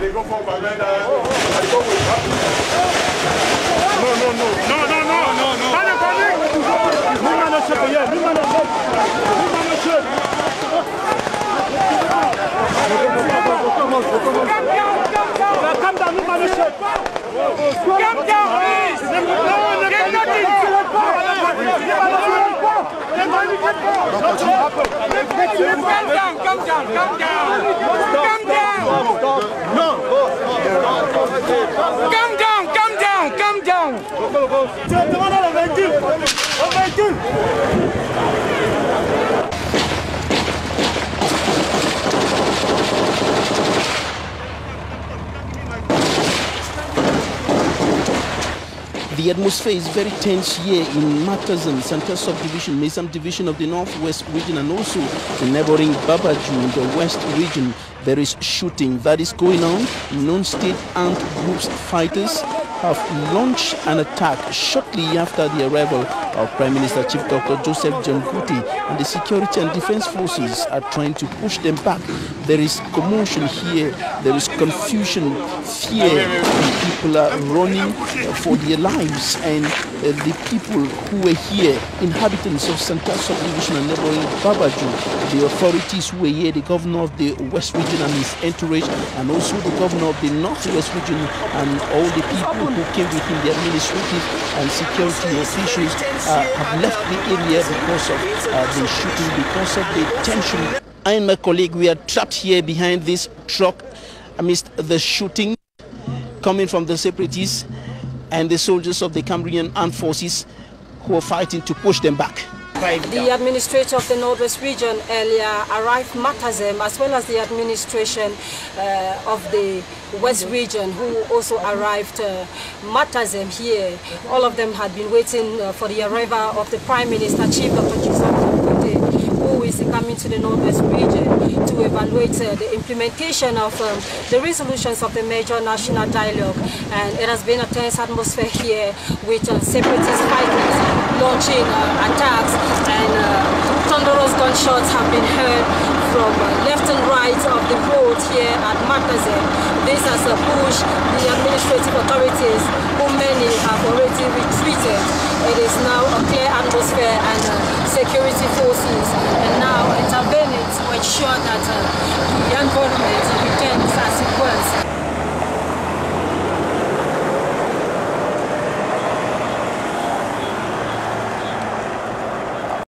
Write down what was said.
dey go for Baganda. I dey go with. No, no, no. No, no, no. No, no. Panic, panic. Nous, chef, yeah. Nous, chef. Nous, on a chef. Calm down, nous, chef. Calm down, please. No, no, get nothing. Calm down, calm down, calm down. The atmosphere is very tense here in Matazem, Santa Subdivision, Mezam Division of the Northwest region, and also the neighboring Babadjou in the West region. There is shooting that is going on. Non-state armed groups fighters have launched an attack shortly after the arrival of Prime Minister Chief Dr. Joseph Dion Ngute and the security and defense forces are trying to push them back. There is commotion here, there is confusion, fear. People are running for their lives and uh, the people who were here, inhabitants of Santa Subdivision and neighboring Babadjou, the authorities who were here, the governor of the West region and his entourage, and also the governor of the Northwest region and all the people who came with him, the administrative and security officials, uh, have left the area because of uh, the shooting, because of the tension. I and my colleague, we are trapped here behind this truck amidst the shooting coming from the separatists and the soldiers of the Cameroonian armed forces who are fighting to push them back. The administrator of the Northwest region earlier arrived Matazem as well as the administration uh, of the West region who also arrived uh, Matazem here. All of them had been waiting uh, for the arrival of the Prime Minister, Chief Dr. Joseph who is coming to the Northwest region to evaluate uh, the implementation of um, the resolutions of the major national dialogue. And it has been a tense atmosphere here with uh, separatist fighters launching uh, attacks and uh, thunderous gunshots have been heard from uh, left and right of the road here at Matazem. This has uh, pushed the administrative authorities who many have already retreated. It is now a clear atmosphere and security forces and now intervening to ensure that the